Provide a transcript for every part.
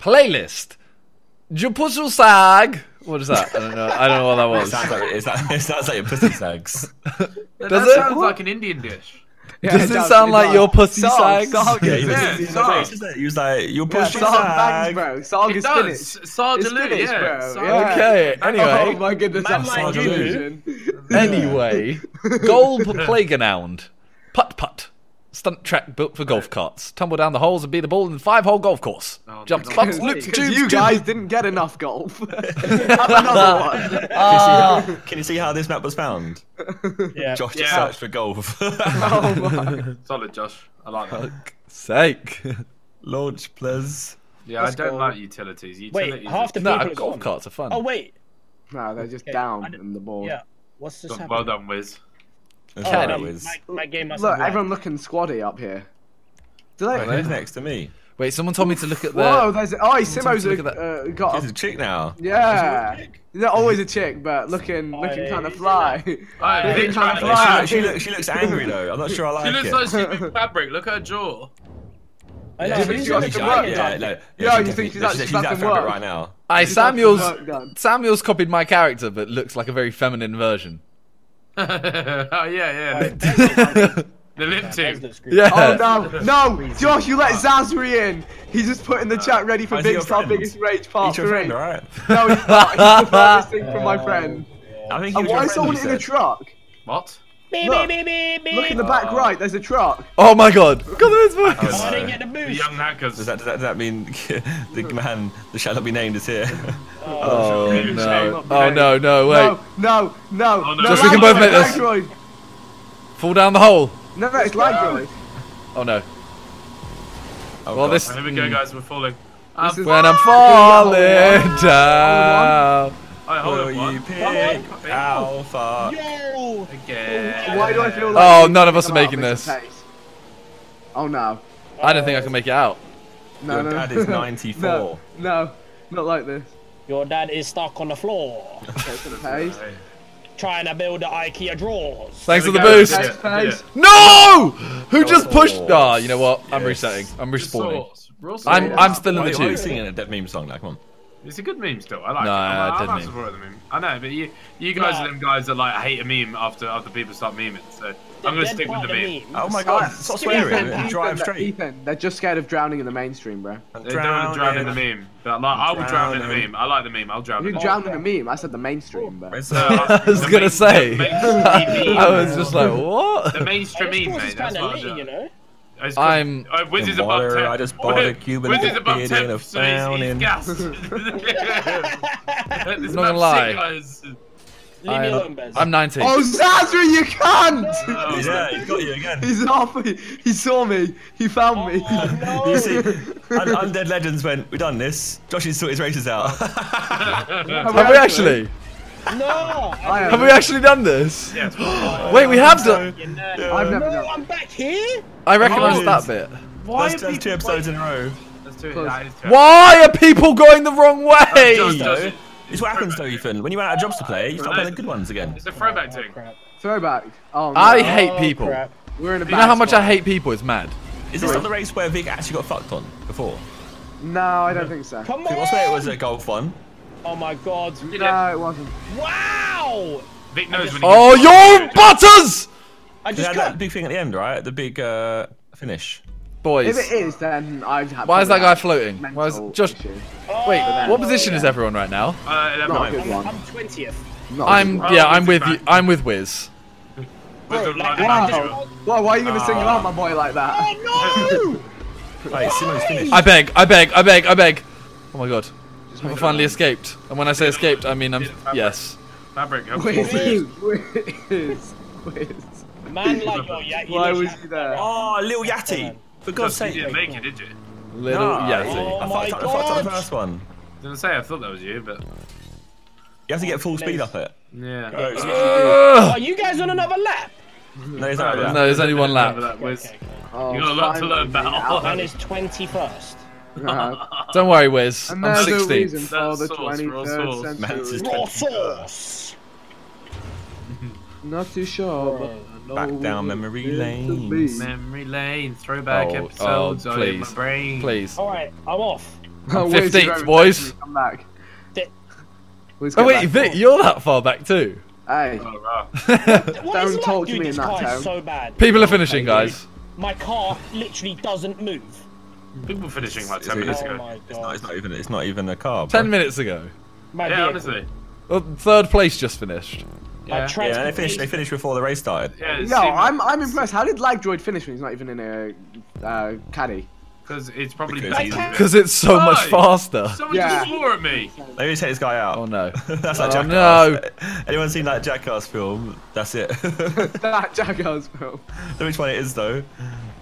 Playlist. Jupuzzle Sag. What is that? I don't know. I don't know what that It was. sounds like, it sounds, it sounds like your pussy sags. That, Does that it? sounds like an Indian dish. Yeah, Does it does, sound like does. your pussy Sog, sags? Sog Yeah, he was, Yeah, he was, Sarg. like, he was like, your Yeah, pussy Sog bangs, sag. bro. Sog It is does. spinach. Sardaloo, It's spinach, yeah. bro. Sard- Yeah. Okay, Oh my goodness, Man that's like such you. illusion. Anyway, goal playground. Putt putt. Stunt track built for golf carts. Tumble down the holes and beat the ball in the five hole golf course. Oh, Jumps, no. bumps, Because loops, tubes, you tubes. guys didn't get enough golf. Have another one. Can, you see Ah. how, can you see how this map was found? Yeah. Josh just Yeah. searched for golf. Oh. Solid, Josh. I like that. Sake. Launch, please. Yeah, Let's I don't go. like utilities. Wait, half the is- No, people golf gone. carts are fun. Oh wait. No, they're just Okay, down in the board. Yeah. What's this Well happening? done, Wiz. That's Oh, what Kenny. was. my, my game must Look, have lagged. everyone looking squaddy up here. Do they? Wait, who's next to me? Wait, someone told me to look at the. Whoa, there's oh, Someone Simo's look at that. uh, got She's a a chick now. yeah. They're always a chick, but looking looking Aye. kind of fly. Alright, Looking kind of fly. She, look, she looks angry though. I'm not sure I like She looks it. like she's been fabric. Look at her jaw. I know, Yeah, who's but on you the have to dragon work, yeah, no, Yeah, she you think she's actually she's stuck at work? right now. Aye, She's got the Samuel's. Samuel's copied my character, but looks like a very feminine version. oh yeah, yeah. The, the lip That's tube. Yeah. Oh no, no! Josh, you let Zazri in. He's just putting the uh, chat ready for Why is he Big your Star? Biggest Rage Part Three. friend, alright? No, he's not. He's the furthest thing from my friend. I think he And was your why is someone in a truck? What? Beep, Look. beep, beep, beep, Look in the beep. back oh. right. There's a truck. Oh my god. Look at this Oh, I didn't get the The young hackers. Does that, does that, does that mean the man that shall not be named is here? Oh Shame oh, no. Up Oh no, no, wait. No, no, no. Oh, no. no we can both make this. Lagroid. Fall down the hole. No, no, it's Lagroid. Oh no. Oh, Well, God. this Here we go, guys. We're falling. This is- when I'm falling hold down. I hold Will on you one. pick Alpha? Yo! Again. Why do I feel like Oh, none of us are making this this. Oh no. I don't think I can make it out. No, Your no, dad no. is 94. No, no, not like this. Your dad is stuck on the floor, Okay, the trying to build the IKEA drawers. Thanks for the go. boost. Yeah, Pace, pace. No! Who just Your pushed? sauce. Ah, you know what? I'm Yes. resetting. I'm respawning. Sauce. Raw sauce. I'm I'm still in Why, the why are you singing a dead meme song? Like, come on. It's a good meme still. I like No, it. I'm, yeah, I'm dead not meme. the meme. I know, but you you guys No. are them guys that like hate a meme after after people start memeing. So I'm gonna stick with the of meme. Oh my Oh, god, stop swearing Ethan, and Ethan, drive they're- straight. Ethan, they're just scared of drowning in the mainstream, bro. They don't want to drown in the meme. But like, I would drown in the meme. I like the meme. I'll drown You in can it. drown in a meme. I said the mainstream, bro. Where's No, the- I was gonna main- say. meme. I was just like, what? The mainstream Hey, meme, this mate. is That's kind what of I'm you know. I'm- Uh, Wiz is In above water, 10. I just bought a Cuban Wiz is above kid 10, in a so he's, he's fountain. gassed. This Not gonna lie. sick, guys. Leave me alone, Bez. I'm 19. Oh, Zazri, you can't! Oh, Yeah, he's got you again. He's off. He, he saw me. He found me. Oh, no. You see, Un- Undead Legends went, we done this. Josh has sorted his races out. Have we actually? No! Have we actually done this? Yeah. Wait, we have done. You know. I've never no, done I'm back here. I recognise Oh. that bit. Why That's, are that's two people episodes in a row. Let's do it. Close. That is terrible. Why are people going the wrong oh, way? Josh, Josh, It's what happens though, Ethan. When you run out of jobs to play, you start playing the good ones again. It's a throwback thing. Crap. Throwback. Oh, no. I hate Oh, people. crap. We're in a You know how much I hate people? It's mad. Is this not the race where Vic actually got fucked on before? No, I don't think so. Come on! What's where it was a golf one. Oh my god. No, it wasn't. Wow! Vic knows when he Oh, gets- your butters! I They just had got. that big thing at the end, right? The big uh, finish. Boys. If it is, then I'd have. Why is that guy floating? Why is mental just issue. wait? Oh, What position is everyone right now? Uh, eleven Not a good one. I'm 20th. Not a I'm one. yeah. Oh, I'm with you. I'm with Wiz. With Bro, like, line I back just- to it. Why, why are you going to Ah. single out my boy like that? Oh Right, Simo's finished. I beg. I beg. I beg. I beg. Oh my god. I've finally escaped. And when I say escaped, I mean I'm yes. Fabric. help Wiz, me. Wiz, Wiz. no! Man like your yeah. you Why was shit. he there? Oh, little Yati. For God's sake. You didn't make it, did you? Little No, Yeti. Oh I my fucked up, I fucked up the first one. I was gonna say I thought that was you, but You have to get full speed up it. yeah. Are you guys on another lap? No, it's not like that. No, there's only one lap. Remember that, Okay, okay. Oh, You got a lot to learn finally, about. Man is 21st. Uh, Don't worry, Wiz. I'm there's a reason 16th. for the That's sauce, raw 23rd sauce. Man's century. is Raw 20. sauce. Not too sure, but Back down memory it is to lane. Memory lane, throwback Oh, oh episodes oh, oh, in my please. brain. Please. Alright, I'm off. Oh, where's 15th, boys. Come back. Let's Oh wait, back. Vic, you're that far back too. Hey, Oh, wow. Don't talk to me in that car tone. so bad. People are finishing, guys. My car literally doesn't move. People finishing like 10 it- minutes Oh ago. my It's not, it's not even. It's not even a car. bro. Ten minutes ago. My Yeah, vehicle. honestly. Well, third place just finished. My Yeah. trans- Yeah, they finished. They finished before the race started. Yeah, yo, I'm I'm impressed. How did Lag Droid finish when he's not even in a uh, caddy? Because it's probably Because better. Because it's so much faster. Someone Yeah. just swore at me. Let me take this guy out. Oh no. That's Oh, like Jackass. no. Anyone seen that Jackass film? That's it. that Jaguar's film. know which one it is though.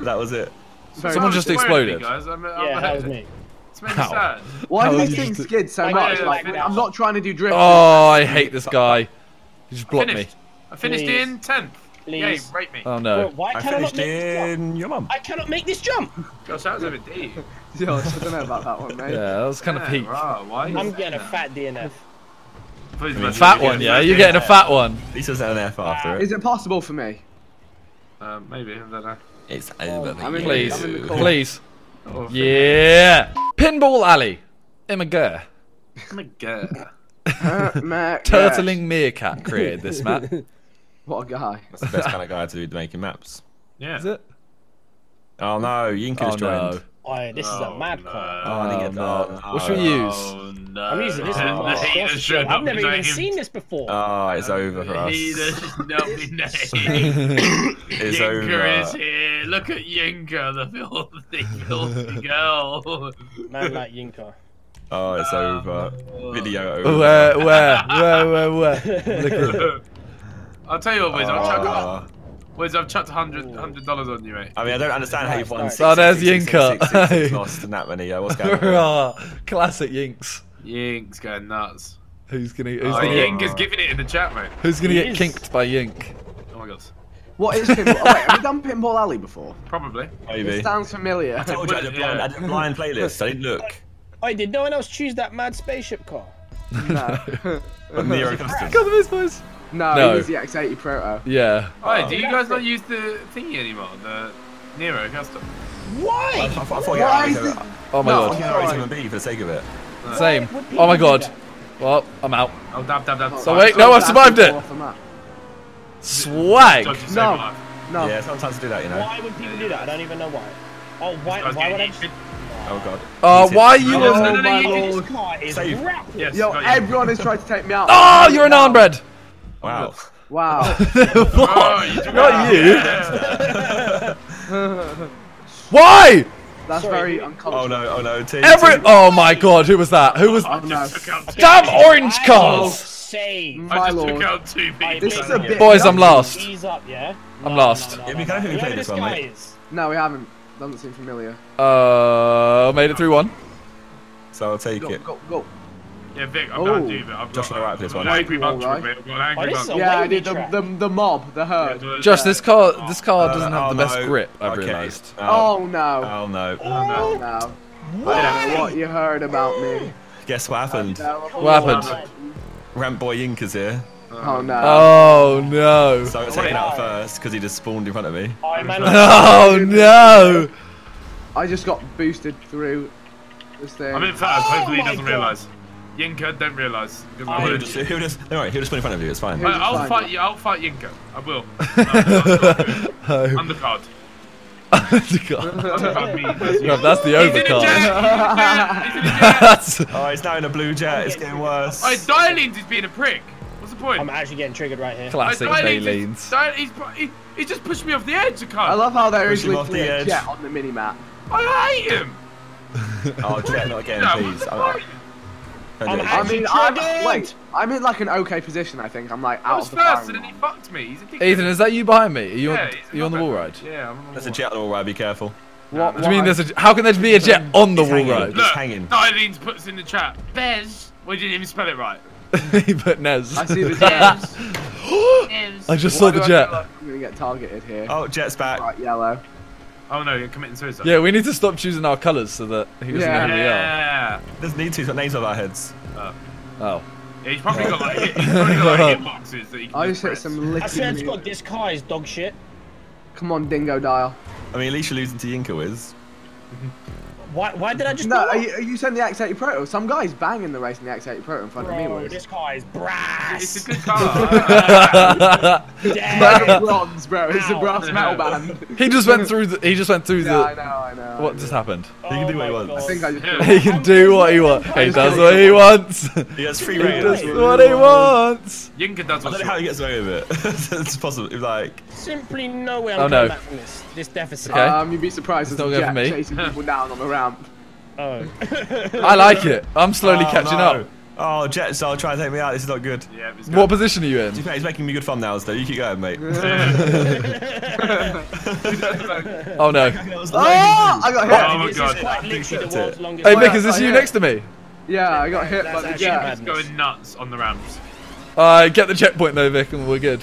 That was it. Very Someone just Swear at me, exploded. guys. I'm, I'm, Yeah, that was me. It's made How? sad. Why How do did these things skid so I much? Like, I'm not trying to do drift. Oh, I hate this guy. He just blocked me. I finished Please. in 10th. Please. Yay, rate me. Oh Bro, no. why I can I not finished make this jump? in your mum. I cannot make this jump. Gosh, that was a bit deep. Josh, I don't know about that one, mate. Yeah, that was kind yeah, of peak. Wow, why I'm getting a fat DNF. Please, mean, Fat one, yeah. You're getting a fat one. At least there's an F after it. Is it possible for me? Uh, maybe, I don't know. It's over. I'm in- Please, I'm in the call. please. Oh, Yeah. Pinball Alley. Immigrant. Oh my god. Uh, Mac, Turtling Meerkat created this map. What a guy. That's the best kind of guy to be making maps. Yeah. Is it? Oh no, Yinka's Oh joined. no. Oh, this is a Oh, mad no. car. Oh, I didn't Oh, get no. that. What should we use? Oh, no. I'm using this one. Oh, heater I've never even named. seen this before. Oh, it's over for us. heater should not be named. It's Yinka is here. Look at Yinka, the filthy, filthy girl. Man like Yinka. Oh, it's over. Video over. Where, where, where, where, where? Look at I'll tell you what, Wiz. I've chucked, Oh. Wiz, I've chucked hundred hundred dollars on you, mate. I mean, I don't understand how you've won. Nice, six. Oh, there's six, six, Yinka. Lost and that many. Uh, what's going on? Oh, classic Yinks. Yink's going nuts. Who's gonna who's Oh, gonna get, Yink is giving it in the chat, mate. who's gonna He get is. kinked by Yink? Oh my god. What is pinball? oh, wait, have you done Pinball Alley before? Probably. Maybe. It sounds familiar. I told you I did a blind, I did a blind playlist. I didn't look. Oh, did no one else choose that mad spaceship car? no. But Nero Custom. Come on, this boys. no, No. it was the X80 Proto. Yeah. Oh, do you yeah. guys not use the thingy anymore? The Nero custom? Why? I, I thought Why I is was this- Oh my No. god. going to human being for the sake of it. Same. Oh my god. Well, I'm out. Oh, dab, dab, dab. So wait, no, I've survived it. Off the map. Swag. Dodge to save No. No. Yeah, sometimes I do that, you know. Why would people do that? I don't even know why. Oh, why? Why would I? Getting eaten. Oh god. Uh, why are you? Oh, on- no, no, no, my you- lord. Car is Save. rapid. Yes, Yo, everyone is trying to take me out. Oh, you're an arm bread. Wow. Wow. Oh, you took Not it. you. Yeah. Why? That's Sorry, very who- uncomfortable. Oh no, oh no. T, Every. T- Oh my god, who was that? Who was? Oh no. Took out two Damn people. orange I cars. will Save. My I just lord. took out two people. This is a bit. Boys, I'm lost. Ease up, yeah. I'm lost. Yeah, we can hopefully play Whoever this this one, mate. No, we haven't. Doesn't seem familiar. Uh, made it through one. So I'll take Go, it. go, go. Yeah, Vic, I'm Oh. down to you, but I've got Josh on the right for this one. got an angry Wait, bunch alright. with me. I've got an angry Oh, bunch. Yeah, I wavy did the, the the mob, the herd. Yeah, Just this car. This car doesn't Uh, have the oh, best no. grip. I've Okay. realised. Oh no. Oh no. Oh no. I don't know what you heard about me. Guess what happened? What happened? Ramp Boy Yinka's here. Oh no. Oh no. So I got taken out first because he just spawned in front of me. Oh. Oh no. I just got boosted through this thing. I'm in first. Oh hopefully he doesn't God. realise. Yinka, don't realise. Because I oh, I'm He'll gonna- just, he'll just, don't worry, he'll just spawn in front of you. It's fine. I- I'll fine. fight you. I'll fight Yinka. I will. Undercard. God. Undercard. No, that's the He's in a jet. overcard. He's in a jet. He's in a jet. Oh, he's now in a blue jet. It's getting worse. Oh, Dialines is being a prick. What's the point? I'm actually getting triggered right here. Classic Dialines Baylines. is- Dial- He's, he, he just pushed me off the edge. I can't. I love how there is Push him off the edge. jet on the mini map. I hate him. Oh, jet, not again, No, please. what's the I'm, point? I'm, I'm I'm, I Actually mean, I'm wait. I'm in like an okay position. I think I'm like I out was of the first, and then he fucked me. He's a. Ethan, is that you behind me? Are you, yeah, on, are you on the wall bad. ride? Yeah, I'm on the There's a wall jet on all right, be careful. What? What do you mean? why? There's a? How can there be a jet on the He's wall hanging. ride? Just hanging. Dialines puts in the chat. Bez. Well, you didn't even spell it right. but Nez. I see the jet. I just Why saw the jet. feel like I'm gonna get targeted here. Oh, jet's back. Right, yellow. Oh no, you're committing suicide. Yeah, we need to stop choosing our colours so that he doesn't Yeah. know who we are. Yeah. Doesn't need to. He's got names on our heads. Oh. Yeah, he's probably got like, hit, he's probably got like hitboxes that he can I just hit press. some I swear to licking. God, this car is dog shit. Come on, dingo dial. I mean, at least you're losing to Yinka Wiz. Mm-hmm. Why, why did I just No, are you, are you saying the X80 Proto? Some guy's banging the race in the X80 Proto in front of me. Bro, this car is brass. It's brass. a good car. Damn. bronze, bro. It's a brass metal band. he just went through the. He just went through yeah, I the. know, I know. What just happened? He can do what he Oh my wants. I think I just. Yeah. He can do what he wants. He does what he wants. He has free He reign. does I what he wants. Yinka does don't what know how he gets away with it. it's possible. Like, Simply no way I'm Oh, coming no. back from this. This deficit. Okay. Um, you'd be surprised It's not a good for me. chasing people down on the ramp. Oh. I like it. I'm slowly oh, catching no. up. Oh, Jets are trying to take me out. This is not good. Yeah, it's What position are you in? He's, he's making me good thumbnails though. You keep going, mate. Oh no. Oh, I got hit. Oh my this God. is quite the Accept world's it. longest Hey run. Mick, is this Oh, you yeah. next to me? Yeah, I got hit That's by the jet. bad. It's going nuts on the ramps. Uh, get the checkpoint though, Vic, and we're good.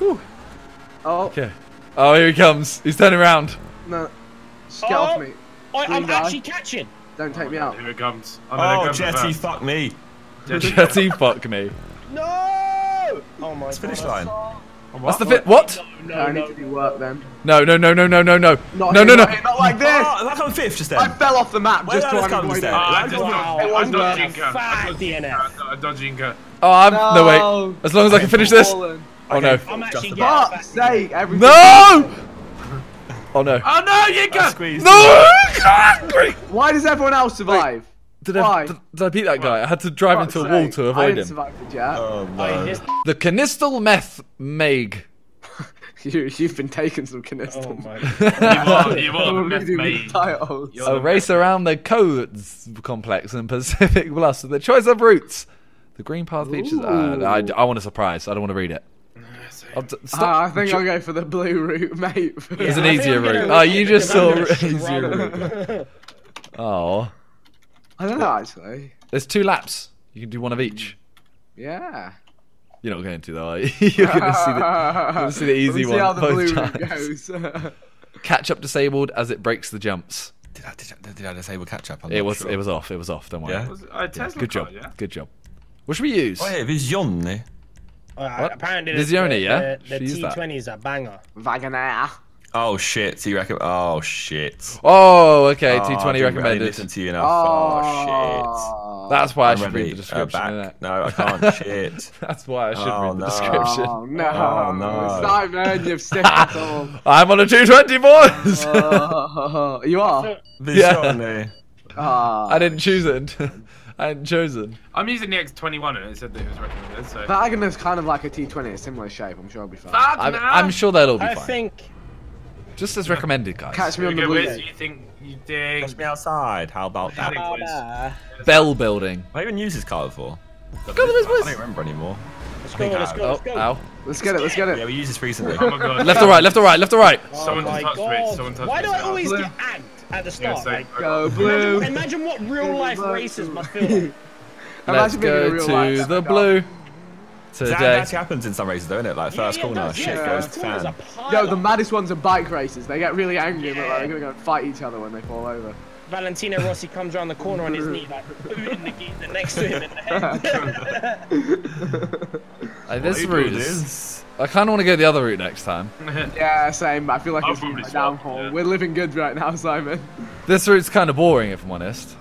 Oh, Okay. Oh, here he comes. He's turning around. no. Just get Oh. off me. I, I'm guy. actually catching. Don't take me oh, out. Here it comes. Oh, no, Oh, going Jetty, fuck me. Jetty. Jetty, fuck me. No! Oh my It's god. finish line. so- That's the fit. What? No, I no, need to do work then. No, no, no, no, no, no, no, no, no, no. not like this. Oh, that come fifth just then. I fell off the map Where just did trying that to come avoid instead? it. I Wow, just Wow, It I'm worth a fat dodging car. Oh, I'm no wait. As long as I can finish this. Fallen. Oh no. I'm actually Just getting about. Fuck's sake, everything. No! Oh no. Oh no, you Yinka! squeezed. No! God, great. Why does everyone else survive? Did Why? I, did, did I beat that guy? I had to drive Fuck's into a wall to avoid didn't him. survive the jet. Oh no. The Canistal Meth Meg. You, you've been taking some caniston. Oh my You are, you are the meth reading mate. these titles. You're A the race around the Codes complex in Pacific Bluffs with the choice of routes. The green path features. Uh, I, I want a surprise. I don't want to read it. I'll t- stop. Ah, I think I'll go for the blue route, mate. There's an I easier route. Oh, you just because saw easier route. Oh, I don't know, actually. there's two laps. You can do one of each. Yeah. You're not going to though. Are you? You're going to see the gonna see the easy We'll see one how the blue times. route goes. catch up disabled as it breaks the jumps. Did I, did, I, did I disable catch up? I'm It not was sure. it was off. It was off. Don't worry. Yeah? Was it a Tesla Good car, job. yeah? Good job. What should we use? Oh yeah, Vision. Alright, What? Apparently, Visione, the, yeah? The, the. T20 is a banger. Wagonaire. Oh shit. So you reckon? Oh shit. Oh, okay. Oh, I T20 really recommended. Listen to you enough. Oh, shit! That's why I shit. should I'm read ready. the Uh, description. back. innit? No, I can't. shit. That's why I should Oh, read the no. description. Oh no. Oh, no. Simon, you've stiffed us all. I'm on a 220, boys. Oh, you are? Vision. Ah. I didn't choose it. I hadn't chosen. I'm using the X21 and it said that it was recommended, so. Wagoneer's kind of like a T20, a similar shape. I'm sure it'll be fine. Fuck I'm, no! I'm sure that'll be I fine. I think. Just as recommended, guys. Catch me on the Okay, blue. Wiz, you think you dig? Catch me outside. How about that? Yeah. Boys. Bell building. I even use this card before. Go to this, I don't remember anymore. Let's go, let's go, Oh, let's go. ow. Let's get it, let's get it. Yeah, we used this recently. Oh my god. Left or right, left or right, left or right. Oh Someone my touched me, someone touched Why me, do I always get agged at the Yeah, start? same. like, Go blue. imagine, imagine what real life races must feel like. Let's Imagine being in go real life, to the that blue. That actually happens in some races, though, isn't it? Like first Yeah, yeah, corner, does, shit yeah. goes First to fan. Yo, the maddest ones are bike races. They get really angry and look like they're gonna go and fight each other when they fall over. Valentino Rossi comes around the corner on his knee, like booting the geezer next to him in the head. Uh, this route it is. Is. I kind of want to go the other route next time. Yeah, same. I feel like I'll it's probably my downfall. yeah. We're living good right now, Simon. This route's kind of boring, if I'm honest.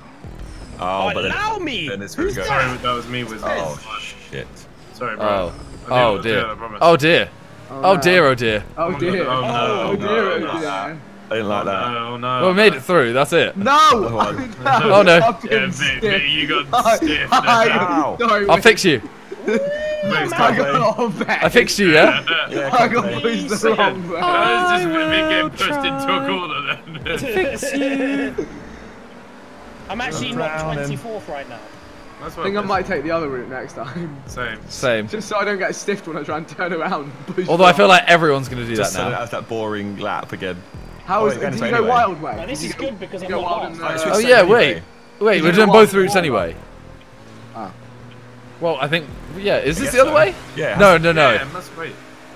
Oh, oh but Allow then, me! then it's Who's really Sorry, that was me, Wiz. Oh shit. Sorry, bro. Oh. I Oh it was good, I dear. promise. Oh dear. Oh, Oh no. dear, oh dear. Oh, oh my dear. Oh, no, Oh no, dear. no, Oh no. dear. I didn't like that. Oh no. Well, we made it through, that's it. No! Oh, Oh, no. I've been Yeah, stiff. Vic, Vic, you got I- stiff. I- Ow. Sorry, I'll fix you. Wiz, I got off back. I fixed you, yeah? Yeah, I got can't pushed the Please. wrong way. I was just Vic getting pushed into a corner then. Fix you. I'm actually not 24th right now. I think I Wiz- might take the other route next time. Same. Same. Just so I don't get stiffed when I try and turn around. and push Although I feel like everyone's going to do Just that so I now. have that boring lap again. How Oh, is wait, Did you go anyway. wild way? Now, this is good because I'm you not wild lost. and, Alright, switch Oh So yeah, anyway. wait. Wait, we're doing both routes anyway. Well, I think, yeah, is this the other so. way? Yeah. No, no, no. Yeah, it must wait.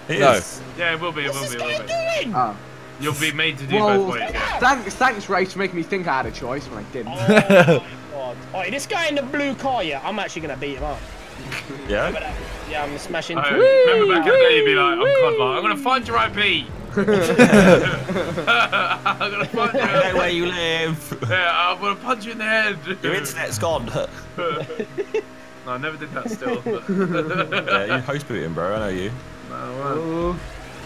It No. is. Yeah, it will be. It will What's be. this It will guy be. doing? Ah. You'll be made to do Well, both ways. Yeah. thanks, thanks, Ray, for making me think I had a choice when I didn't. Oh my god. Alright, this guy in the blue car, yeah, I'm actually gonna beat him up. Yeah. Yeah, I'm gonna smash into Oh, him. remember back in the day, you'd be like, I'm Codler. I'm gonna find your IP. I'm gonna punch you. I know where you live. Yeah, I'm gonna punch you in the head. Your internet's gone. No, I never did that still. yeah, you host booting, bro. I know you. no, man. Oh.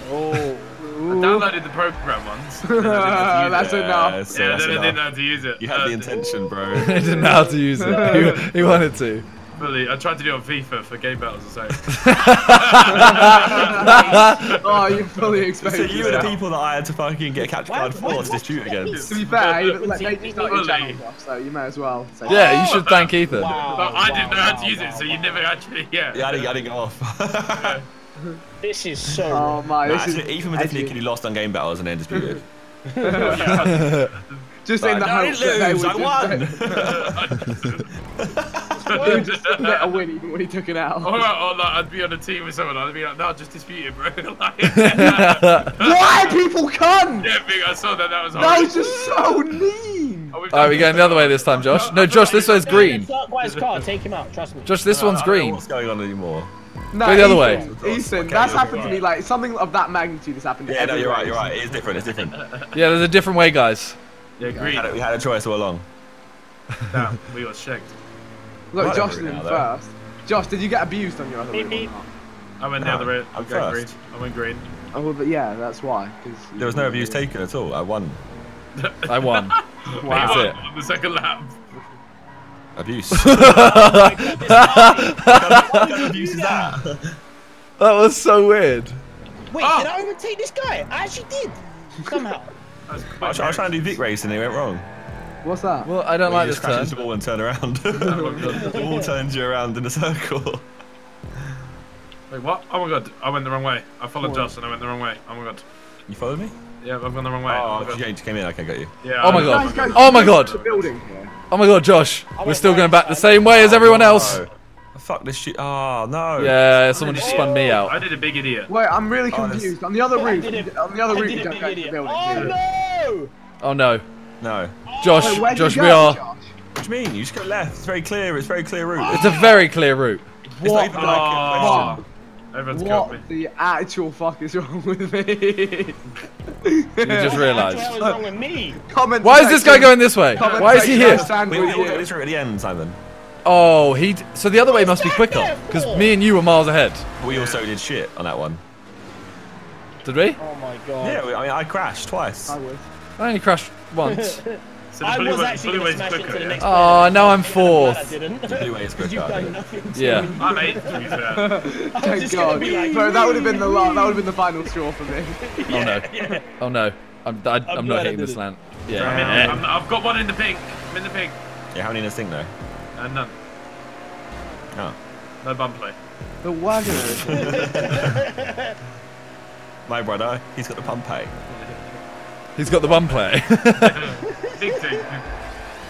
Oh. I downloaded the program once. and then I didn't know how to use That's it. enough. Yeah, so Yeah, that's then I didn't know how to use it. You had the Uh, intention, bro. he didn't know how to use it. He, he wanted to. Fully, I tried to do it on FIFA for game battles or something. oh, you fully expected So you were the people that I had to fucking get a capture card for to shoot against. To be fair, even, like, they just not your channel, Josh, so you may as well. Say Yeah, you should thank Ethan. Wow. But I didn't know how to wow, use wow, it, so wow. you never actually. Yeah. Yeah, I didn't, I didn't go off. This is so. Oh my, Nah, this is actually, Ethan was definitely edgy. kid who lost on game battles and then disputed. just But in the I hope didn't that they would I won. He would just get a win even when he took it out. Or, or like, I'd be on a team with someone, I'd be like, no, just dispute it, bro. like, Why people come? yeah, big, I saw that, that was That was just so mean. Oh, we've Alright, we're going the other way this time, Josh. No, Josh, this way's green. Turquoise car, take him out. Trust me. Josh, this I one's don't know green. What's going on anymore? No, Go the other way. Ethan, Ethan, Okay, that's you're happened to me. Like something of that magnitude has happened. to Yeah, no, you're right, you're right. It is different, it's different. Yeah, there's a different way, guys. Yeah, We green. had a, we had a choice all along. Damn, we got shagged. Look, Right Josh over did now, it though. first. Josh, did you get abused on your other Beep, route beep. I went the other way. I'm I'm going green. I went green. Oh, well, but yeah, that's why. 'cause There was no abuse taken at all. I won. I won. Wow. That's won it. On the second lap. Abuse. what kind of abuse is that? That was so weird. Wait, Oh. did I overtake this guy? I actually did. Somehow. I was, I was trying to do Vic race and it went wrong. What's that? Well, I don't Well, like you this just crash turn. into the wall and turn around. the wall turns you around in a circle. Wait, what? Oh my god, I went the wrong way. I followed Josh and I went the wrong way. Oh my god. You followed me? Yeah, I've gone the wrong way. Oh, my god. you came in. Okay, got you. Yeah, Oh my god. Guys, guys, Oh my god. The building here. Oh my god, Josh. We're still going back the same way as everyone oh, else. No. Fuck this shit. Oh, no. Yeah, someone just spun me out. I did a big idiot. Wait, I'm really Oh, confused. On the other I route, on the other I route, you don't go to the building. Oh no! Oh no. No. Josh, Wait, Josh, you we go, are. Josh? What do you mean? You just go left. It's very clear. It's very clear route. It's a very clear route. It's not even like a question. everyone's me. What the actual fuck is wrong with me? You just realised. hell is wrong with me? Comment Why is this guy going this way? Comment Why is he here? I stand We, with we all go you. this route at the end, Simon. Oh, he. So the other way must be quicker because me and you were miles ahead. We also did shit on that one. Did we? Oh my god. Yeah, I mean, I crashed twice. I would. I only crashed once. So the I was way- actually blue going way's to smash into quicker, the yeah? next Oh, now I'm I fourth. didn't. The blue way is Because you've done nothing to Yeah. me. I'm eighth, to be fair. Thank God. be like, Bro, that would have been the la- that would have been the final straw for me. Oh no. yeah. Oh no. I'm. I, I'm, glad not I hitting did this it. land. I'm in, Yeah. I'm, I've got one in the pink. I'm in the pink. Yeah, how many in this thing though? And none. Oh. No bum play. The wagon. My brother, he's got the pump pay. He's got the one play. Big thing.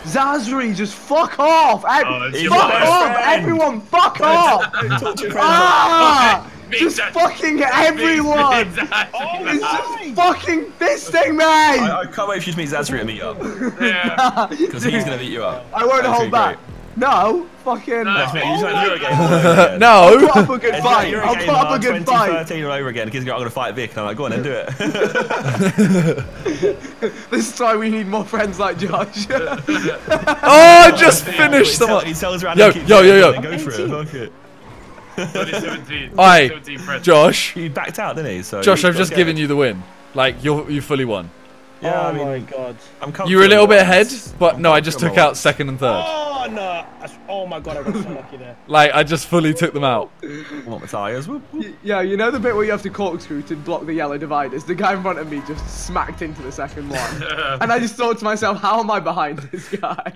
Zazri, just fuck off! Ev- Oh, it's He's your your fuck off! friend. Everyone, fuck off! Talk to your friend. ah! Just fucking everyone! Exactly. It's just fucking fisting me! I, I can't wait for you to meet Zazri at meet up. Yeah. Because he's going to beat you up. I won't That's hold gonna be back. No, fucking. No. Great. You just like Eurogamer all over again. Put up a good It's like fight. I'll Eurogamer put up a like good fight. 2013 all over again. Kids go, I'm going to fight Vic. And I'm like, go on then, do it. This is why we need more friends like Josh. Oh, I just He finished tells- someone. He tells around Yo, and yo, yo, yo. Go for it. Fuck it. 2017. Aye. 2017 friends. Josh. He backed out, didn't he? So Josh, I've just given you the win. Like you're you fully won. Yeah, oh I mean, my god. I'm comfortable You were a little bit ahead, but I'm no, I just took out second and third. Oh, Oh uh, no. That's- Oh my god, I got so lucky there. Like I just fully took them out. once. Want my tyres? Whoop, whoop. yeah, you know the bit where you have to corkscrew to block the yellow dividers? The guy in front of me just smacked into the second one. and I just thought to myself, how am I behind this guy?